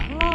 yeah. Oh,